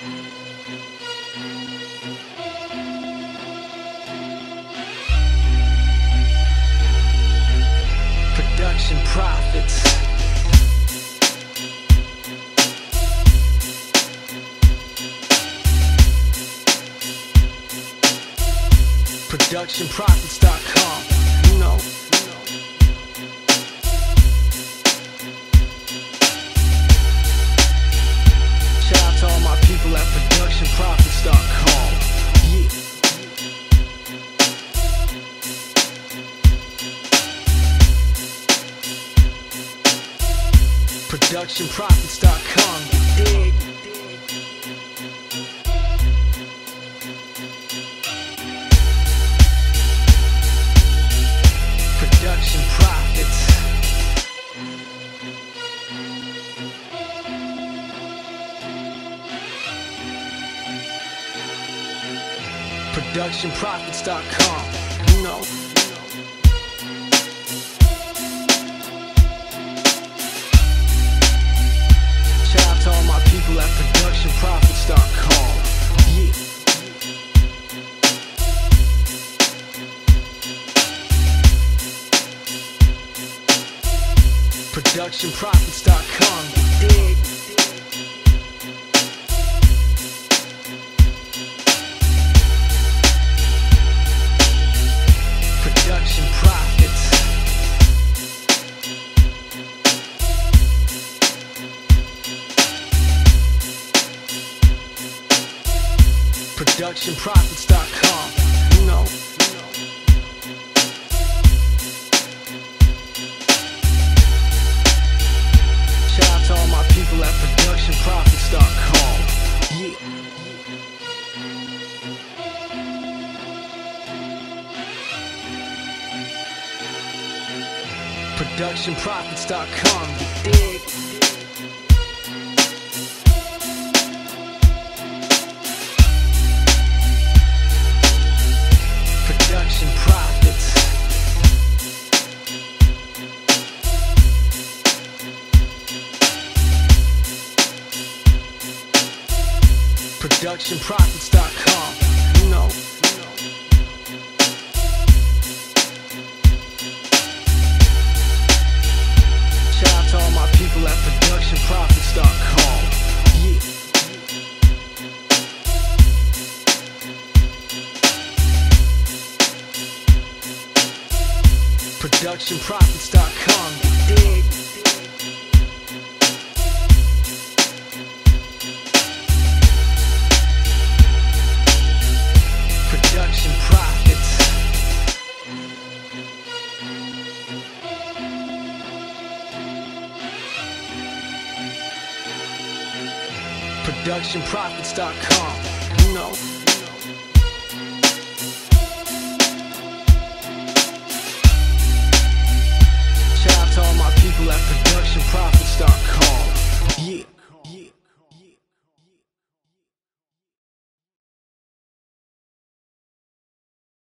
Production Prophets. ProductionProphets.com. You know. People at ProductionProphets.com. ProductionProphets.com. You dig? ProductionProphets.com. You know. Shout out to all my people at ProductionProphets.com. Yeah. ProductionProphets.com. ProductionProphets.com. You know. Shout out to all my people at ProductionProphets.com. Yeah. ProductionProphets.com. ProductionProphets.com. You know. Shout out to all my people at ProductionProphets.com. Yeah. ProductionProphets.com. You productionprophets.com. You know.